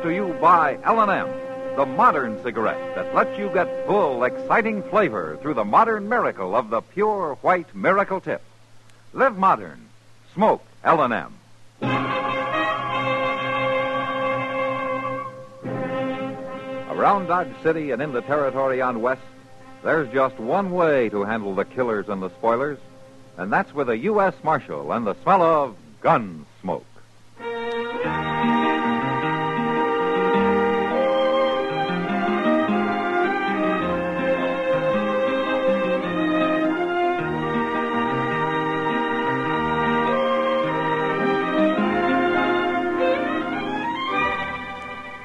brought to you by L&M, the modern cigarette that lets you get full, exciting flavor through the modern miracle of the pure white miracle tip. Live modern. Smoke L&M. Around Dodge City and in the territory on West, there's just one way to handle the killers and the spoilers, and that's with a U.S. Marshal and the smell of gun smoke.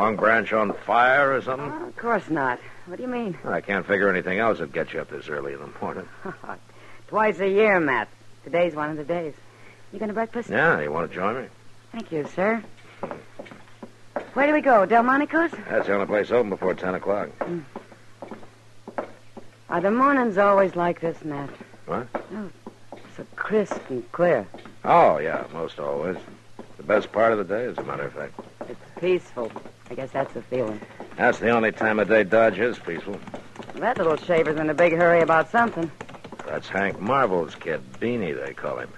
Long Branch on fire or something? Oh, of course not. What do you mean? I can't figure anything else that'd get you up this early in the morning. Twice a year, Matt. Today's one of the days. You going to breakfast? Yeah, you want to join me? Thank you, sir. Where do we go? Delmonico's? That's the only place open before 10 o'clock. Hmm. Are the mornings always like this, Matt? What? Oh, so crisp and clear. Oh, yeah, most always. The best part of the day, as a matter of fact. It's peaceful. I guess that's the feeling. That's the only time of day Dodge is peaceful. That little shaver's in a big hurry about something. That's Hank Marvel's kid, Beanie, they call him.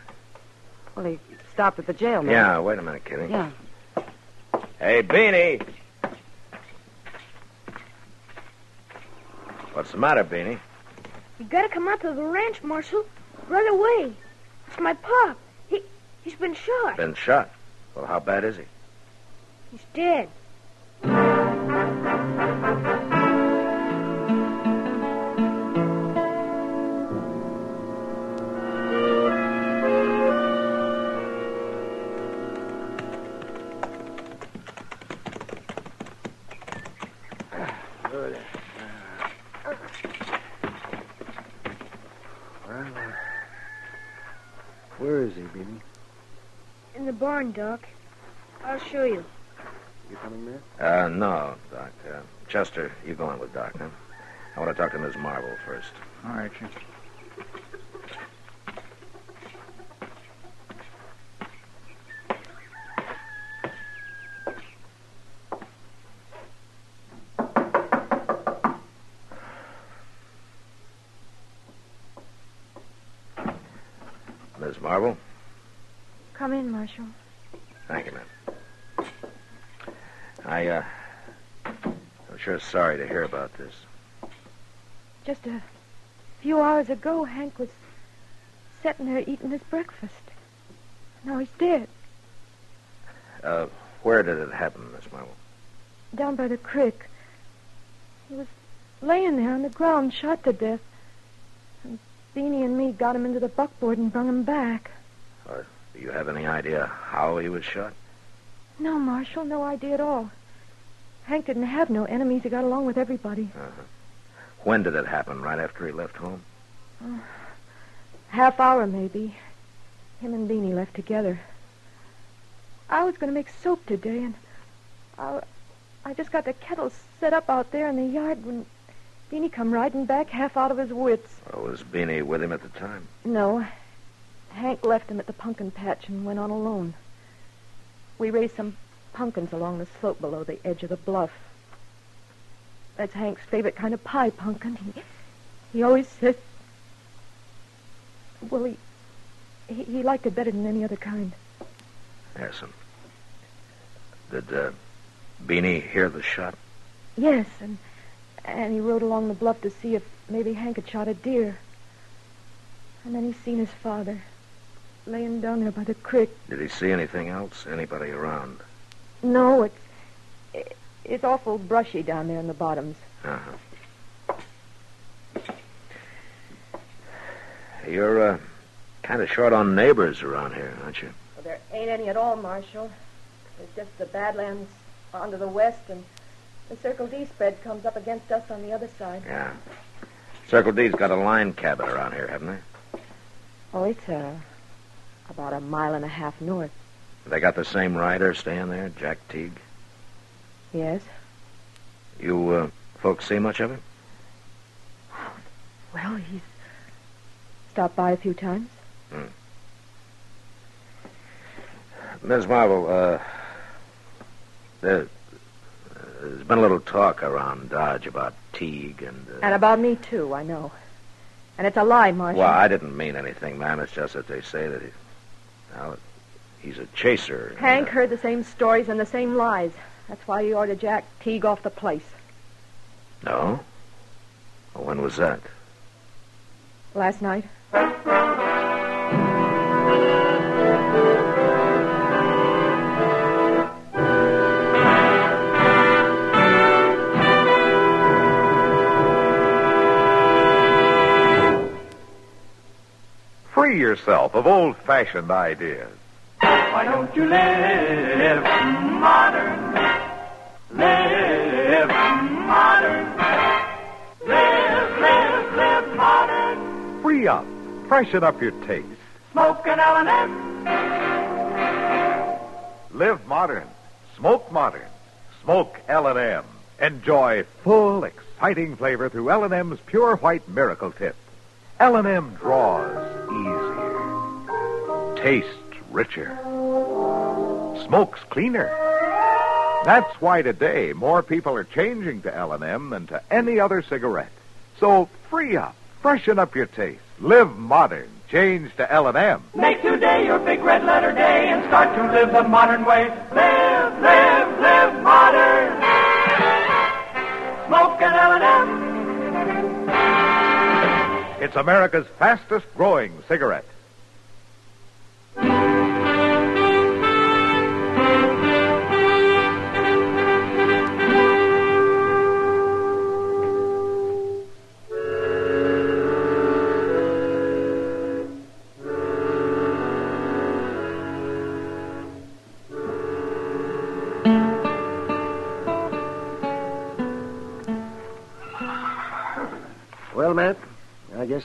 Well, he stopped at the jail, Matt. Yeah, wait a minute, Kitty. Yeah. Hey, Beanie! What's the matter, Beanie? You gotta come out to the ranch, Marshal. Right away. It's my pop. He he's been shot. Been shot. Well, how bad is he? He's dead. Where is he, Beanie? In the barn, Doc. I'll show you. You coming, Matt? Uh, no, Doc. Uh, Chester, you go in with Doc, huh? I want to talk to Miss Marvel first. All right, Chief. Miss Marvel? Come in, Marshal. Thank you, ma'am. I, uh, I'm sure sorry to hear about this. Just a few hours ago, Hank was sitting there eating his breakfast. Now he's dead. Uh, where did it happen, Miss Marvel? Down by the creek. He was laying there on the ground, shot to death. And Beanie and me got him into the buckboard and brung him back. Do you have any idea how he was shot? No, Marshal, no idea at all. Hank didn't have no enemies. He got along with everybody. Uh-huh. When did it happen? Right after he left home? Half hour, maybe. Him and Beanie left together. I was going to make soap today, and I, I just got the kettle set up out there in the yard when Beanie come riding back half out of his wits. Or was Beanie with him at the time? No. Hank left him at the pumpkin patch and went on alone. We raised some pumpkins along the slope below the edge of the bluff. That's Hank's favorite kind of pie pumpkin. He, he always says. Well, he, he he liked it better than any other kind. Yes. And did uh, Beanie hear the shot? Yes, and and he rode along the bluff to see if maybe Hank had shot a deer. And then he seen his father laying down there by the creek. Did he see anything else? Anybody around? No, it's it's awful brushy down there in the bottoms. Uh-huh. You're, uh, kind of short on neighbors around here, aren't you? Well, there ain't any at all, Marshal. There's just the Badlands on to the west, and the Circle D spread comes up against us on the other side. Yeah. Circle D's got a line cabin around here, haven't they? Oh, it's uh, about a mile and a half north. They got the same rider staying there, Jack Teague. Yes. You, uh, folks see much of him? Well, he's stopped by a few times. Ms. Marvel, uh, there, there's been a little talk around Dodge about Teague and. Uh, And about me, too, I know. And it's a lie, Marshal. well, I didn't mean anything, ma'am. It's just that they say that he, well, he's a chaser. Hank heard the same stories and the same lies. That's why he ordered Jack Teague off the place. No. Well, when was that? Last night. Free yourself of old fashioned ideas. Why don't you live modern? Live modern. Live, live, live modern. Free up. Freshen up your taste. Smoke an L&M. Live modern. Smoke modern. Smoke L&M. Enjoy full, exciting flavor through L&M's pure white miracle tip. L&M draws easier. Tastes richer. Smokes cleaner. That's why today more people are changing to L&M than to any other cigarette. So free up. Freshen up your taste. Live modern. Change to L&M. Make today your big red letter day and start to live the modern way. Live, live, live modern. Smoke an L&M. It's America's fastest growing cigarette.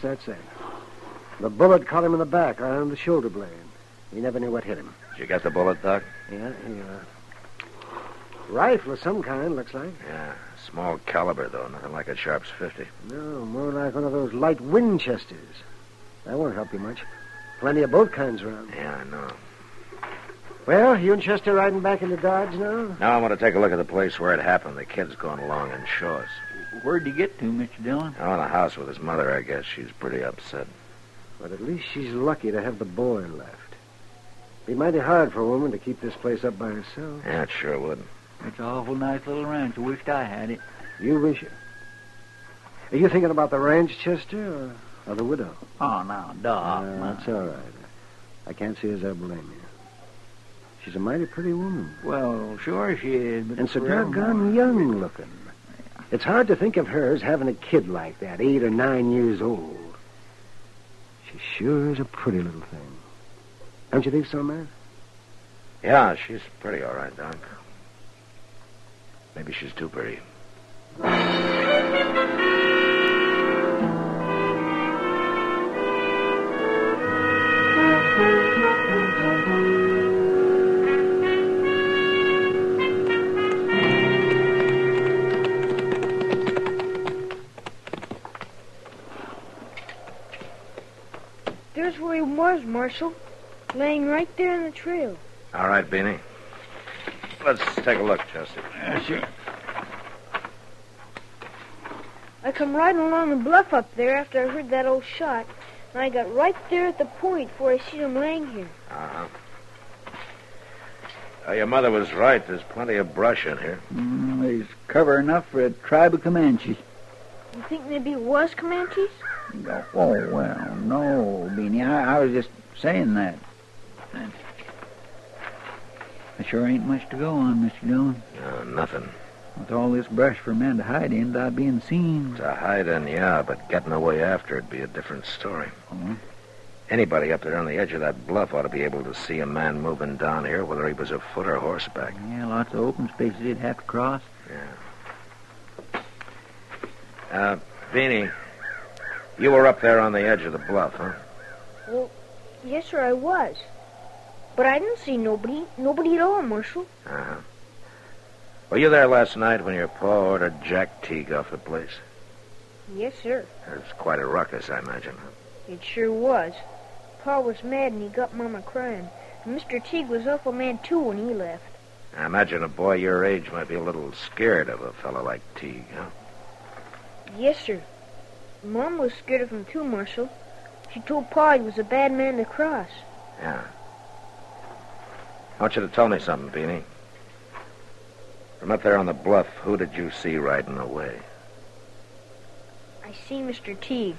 That's it. The bullet caught him in the back, around the shoulder blade. He never knew what hit him. Did you get the bullet, Doc? Yeah, he, uh, rifle of some kind, looks like. Yeah. Small caliber, though. Nothing like a Sharps 50. No, more like one of those light Winchesters. That won't help you much. Plenty of both kinds around. Yeah, I know. Well, you and Chester riding back into Dodge now? Now I want to take a look at the place where it happened. The kid's going along and show us. Where'd you get to, Mr. Dillon? Oh, in the house with his mother, I guess. She's pretty upset. But at least she's lucky to have the boy left. Be mighty hard for a woman to keep this place up by herself. Yeah, it sure would. It's a awful nice little ranch. I wished I had it. You wish it. Are you thinking about the ranch, Chester, or, or the widow? Oh, now, Doc. Uh, my- that's all right. I can't see as I blame you. She's a mighty pretty woman. Well, sure she is, but And so forevermore. doggone young looking. It's hard to think of her as having a kid like that, eight or nine years old. She sure is a pretty little thing. Don't you think so, man? Yeah, she's pretty all right, Doc. Maybe she's too pretty. Marshal. Laying right there in the trail. All right, Beanie. Let's take a look, Chester. Yeah, sure. I come riding along the bluff up there after I heard that old shot, and I got right there at the point where I see him laying here. Uh-huh. Uh, your mother was right. There's plenty of brush in here. Mm, there's cover enough for a tribe of Comanches. You think maybe it was Comanches? Oh, well, no, Beanie. I, I was just saying that. There sure ain't much to go on, Mr. Dillon. Uh, nothing. With all this brush for men to hide in without being seen. To hide in, yeah, but getting away after it'd be a different story. Oh. Anybody up there on the edge of that bluff ought to be able to see a man moving down here, whether he was afoot or horseback. Yeah, lots of open spaces he'd have to cross. Yeah. Uh, Beanie, you were up there on the edge of the bluff, huh? Well, yes, sir, I was. But I didn't see nobody. Nobody at all, Marshal. Uh-huh. Were you there last night when your pa ordered Jack Teague off the place? Yes, sir. It was quite a ruckus, I imagine. It sure was. Pa was mad and he got Mama crying. And Mr. Teague was awful mad, too, when he left. I imagine a boy your age might be a little scared of a fellow like Teague, huh? Yes, sir. Mom was scared of him, too, Marshal. She told Pa he was a bad man to cross. Yeah. I want you to tell me something, Beanie. From up there on the bluff, who did you see riding away? I see Mr. Teague.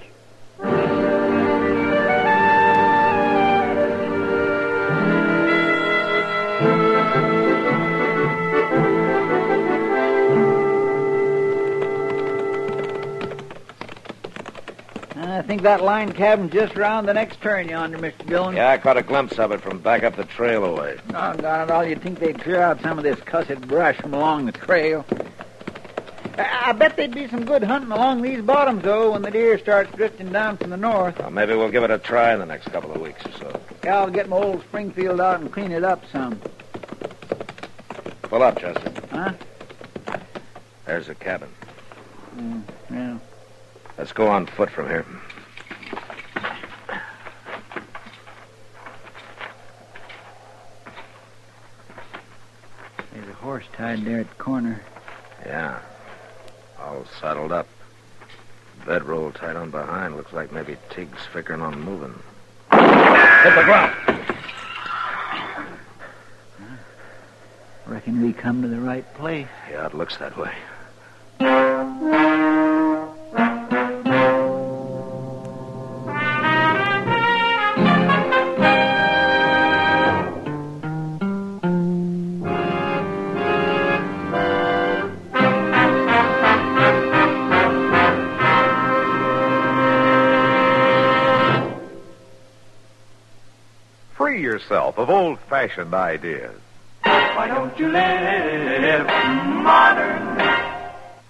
I think that line cabin's just round the next turn yonder, Mr. Dillon. Yeah, I caught a glimpse of it from back up the trail away. Doggone it all, you'd think they'd clear out some of this cussed brush from along the trail. I, I bet there'd be some good hunting along these bottoms, though, when the deer starts drifting down from the north. Well, maybe we'll give it a try in the next couple of weeks or so. Yeah, I'll get my old Springfield out and clean it up some. Pull up, Chester. Huh? There's the cabin. Mm, yeah. Let's go on foot from here. There's a horse tied there at the corner. Yeah. All saddled up. Bedroll tied on behind. Looks like maybe Teague's figuring on moving. Hit the ground. Reckon we come to the right place. Yeah, it looks that way. Fashioned ideas. Why don't you live modern?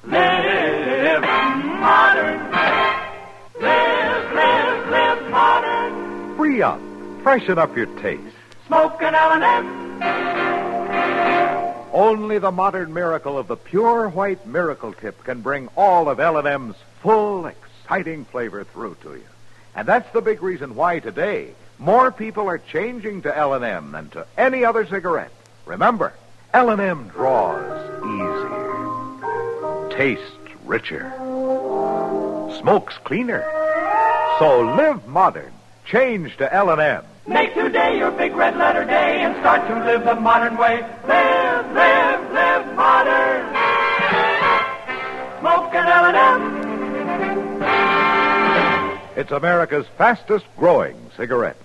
Live modern. Live, live, live modern. Free up. Freshen up your taste. Smoke an L&M. Only the modern miracle of the pure white miracle tip can bring all of L&M's full, exciting flavor through to you. And that's the big reason why today more people are changing to L&M than to any other cigarette. Remember, L&M draws easier, tastes richer, smokes cleaner. So live modern. Change to L&M. Make today your big red letter day and start to live the modern way. Live, live, live modern. Smoke an L&M. It's America's fastest growing cigarette.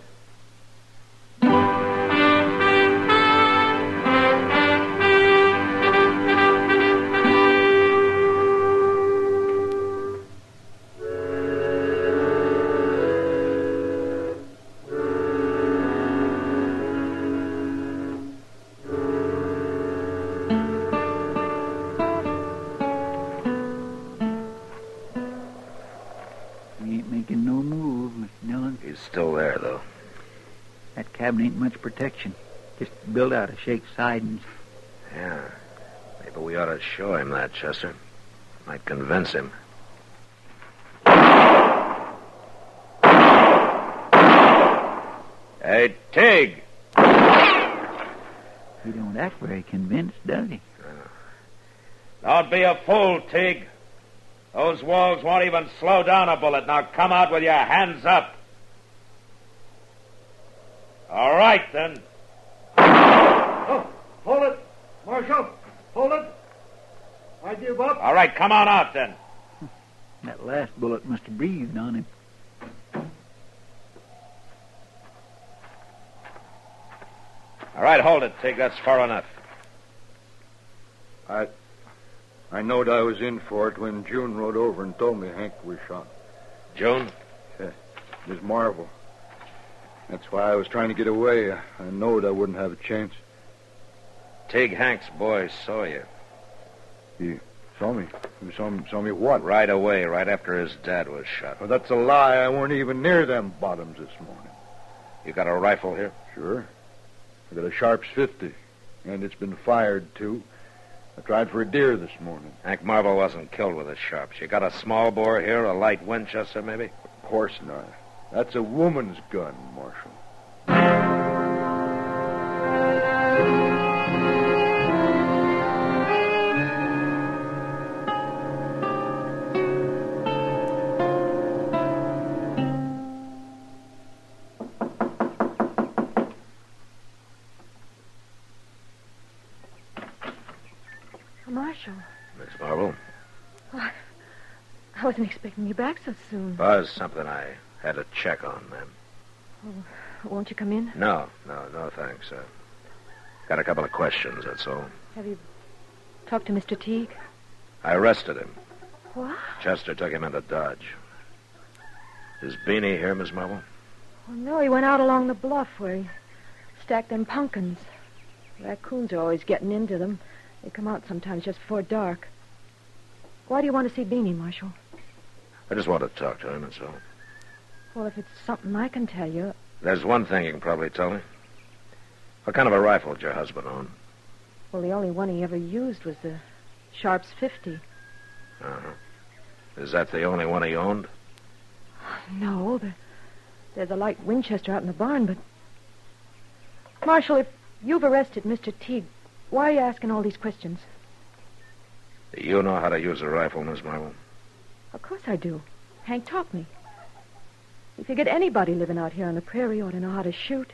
Ain't much protection. Just built out of shake sidings. Yeah. Maybe we ought to show him that, Chester. Might convince him. Hey, Teague! He don't act very convinced, does he? Don't be a fool, Teague. Those walls won't even slow down a bullet. Now come out with your hands up. All right, then. Oh, hold it. Marshal, hold it. I give up. All right, come on out, then. That last bullet must have breathed on him. All right, hold it, Teague. That's far enough. I I knowed I was in for it when June rode over and told me Hank was shot. June? Yeah, Miss Marvel. That's why I was trying to get away. I knowed I wouldn't have a chance. Teague Hank's boy saw you. He saw me. He saw me, saw me what? Right away, right after his dad was shot. Well, that's a lie. I weren't even near them bottoms this morning. You got a rifle here? Sure. I got a Sharps 50, and it's been fired, too. I tried for a deer this morning. Hank Marvel wasn't killed with a sharps. You got a small bore here, a light Winchester, maybe? Of course not. That's a woman's gun, Marshal. Marshal, Miss Marvel? I wasn't expecting you back so soon. Was something I had a check on, ma'am. Won't you come in? No, no, no, thanks. Uh, got a couple of questions, that's all. Have you talked to Mr. Teague? I arrested him. What? Chester took him into Dodge. Is Beanie here, Miss Marvel? Well, no, he went out along the bluff where he stacked them pumpkins. Raccoons are always getting into them. They come out sometimes just before dark. Why do you want to see Beanie, Marshal? I just want to talk to him, that's all. Well, if it's something I can tell you, There's one thing you can probably tell me. What kind of a rifle did your husband own? well, the only one he ever used was the Sharps 50. Uh-huh. Is that the only one he owned? No, there, there's a light Winchester out in the barn, but. Marshal, if you've arrested Mr. Teague, why are you asking all these questions? Do you know how to use a rifle, Miss Marvel? Of course I do. Hank taught me. You figured anybody living out here on the prairie ought to know how to shoot.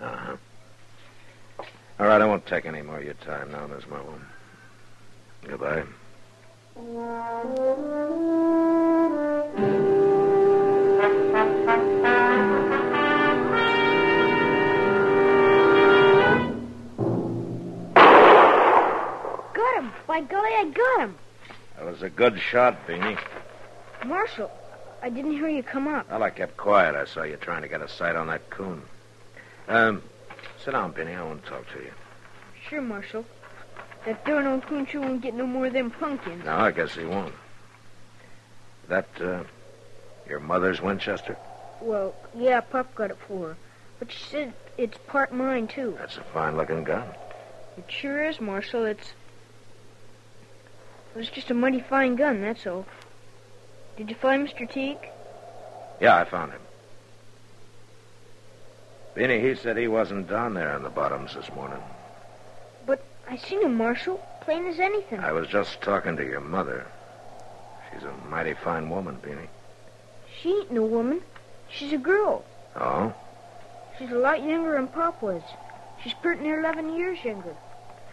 Uh-huh. All right, I won't take any more of your time now, Miss Marvel. Goodbye. Got him. By golly, I got him. That was a good shot, Beanie. Marshal, I didn't hear you come up. Well, I kept quiet. I saw you trying to get a sight on that coon. Um, sit down, Beanie. I want to talk to you. Sure, Marshal. That darn old cooncher won't get no more of them pumpkins. No, I guess he won't. That, uh, your mother's Winchester? Well, yeah, Pop got it for her. But she said it's part mine, too. That's a fine-looking gun. It sure is, Marshal. It's. It was just a mighty fine gun, that's all. Did you find Mr. Teague? Yeah, I found him. Beanie, he said he wasn't down there in the bottoms this morning. But I seen him, Marshal. Plain as anything. I was just talking to your mother. She's a mighty fine woman, Beanie. She ain't no woman. She's a girl. Oh? She's a lot younger than Pop was. She's pretty near 11 years younger.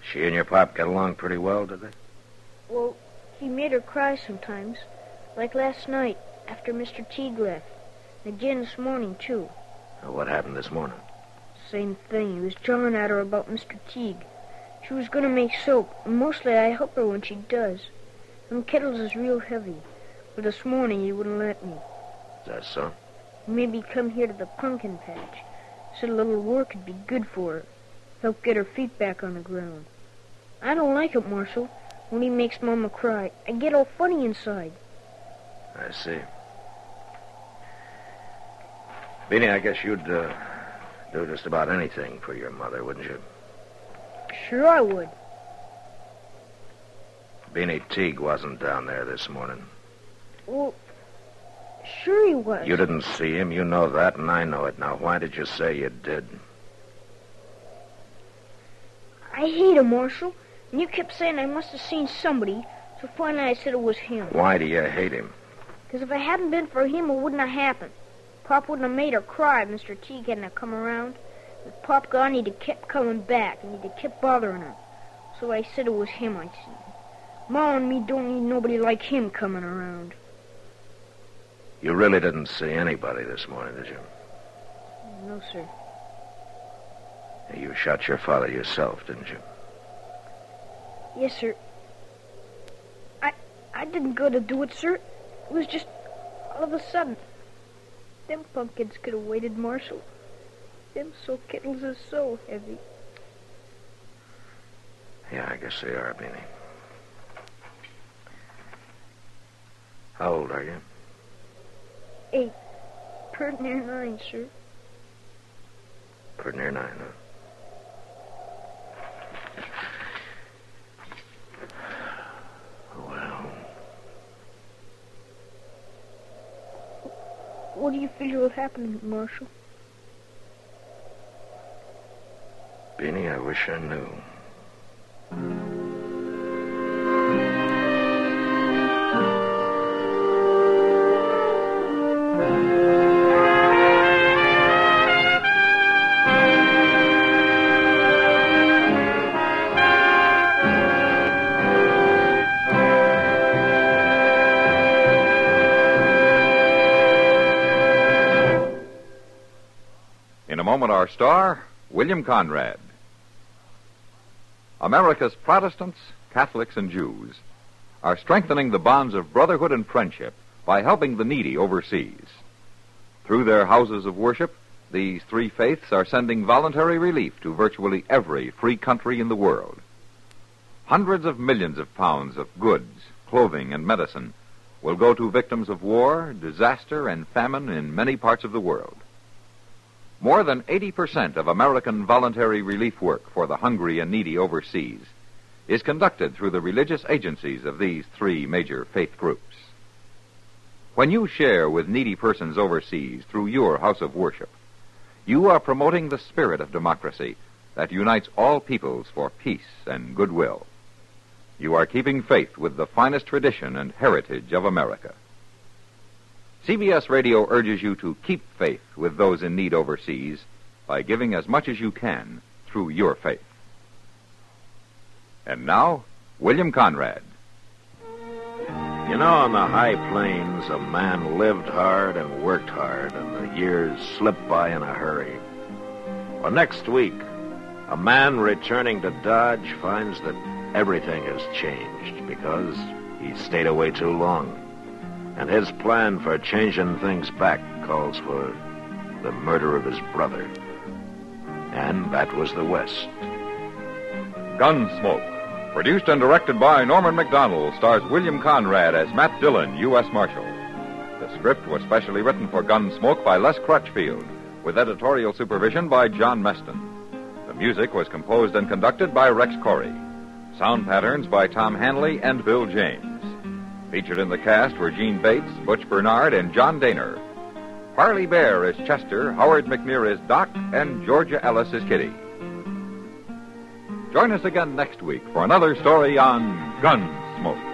She and your pop get along pretty well, did they? Well, he made her cry sometimes. Like last night, after Mr. Teague left. And again this morning, too. What happened this morning? Same thing. He was jawing at her about Mr. Teague. She was going to make soap, and mostly I help her when she does. Them kettles is real heavy. But this morning he wouldn't let me. Is that so? He made me come here to the pumpkin patch. Said a little work would be good for her. Help get her feet back on the ground. I don't like it, Marshal. When he makes Mama cry, I get all funny inside. I see. Beanie, I guess you'd uh, do just about anything for your mother, wouldn't you? Sure I would. Beanie Teague wasn't down there this morning. Well, sure he was. You didn't see him. You know that, and I know it. Now, why did you say you did? I hate him, Marshal. And you kept saying I must have seen somebody, so finally I said it was him. Why do you hate him? Because if it hadn't been for him, it wouldn't have happened. Pop wouldn't have made her cry if Mr. Teague hadn't have come around. With Pop gone, he'd have kept coming back, and he'd have kept bothering her. So I said it was him I seen. Ma and me don't need nobody like him coming around. You really didn't see anybody this morning, did you? No, sir. You shot your father yourself, didn't you? Yes, sir. I I didn't go to do it, sir. It was just all of a sudden. Them pumpkins could have waited, Marshal. Them so kettles is so heavy. Yeah, I guess they are, Beanie. How old are you? Eight. Pretty near nine, sir. Pretty near nine, huh? What do you figure will happen, Marshal? Beanie, I wish I knew. Star, William Conrad. America's Protestants, Catholics, and Jews are strengthening the bonds of brotherhood and friendship by helping the needy overseas. Through their houses of worship, these three faiths are sending voluntary relief to virtually every free country in the world. Hundreds of millions of pounds of goods, clothing, and medicine will go to victims of war, disaster, and famine in many parts of the world. More than 80% of American voluntary relief work for the hungry and needy overseas is conducted through the religious agencies of these three major faith groups. When you share with needy persons overseas through your house of worship, you are promoting the spirit of democracy that unites all peoples for peace and goodwill. You are keeping faith with the finest tradition and heritage of America. CBS Radio urges you to keep faith with those in need overseas by giving as much as you can through your faith. And now, William Conrad. You know, on the high plains, a man lived hard and worked hard, and the years slipped by in a hurry. Well, next week, a man returning to Dodge finds that everything has changed because he stayed away too long. And his plan for changing things back calls for the murder of his brother. And that was the West. Gunsmoke, produced and directed by Norman Macdonnell, stars William Conrad as Matt Dillon, U.S. Marshal. The script was specially written for Gunsmoke by Les Crutchfield, with editorial supervision by John Meston. The music was composed and conducted by Rex Koury. Sound patterns by Tom Hanley and Bill James. Featured in the cast were Jeanne Bates, Butch Bernard, and John Dehner. Parley Baer is Chester, Howard McNear is Doc, and Georgia Ellis is Kitty. Join us again next week for another story on Gunsmoke.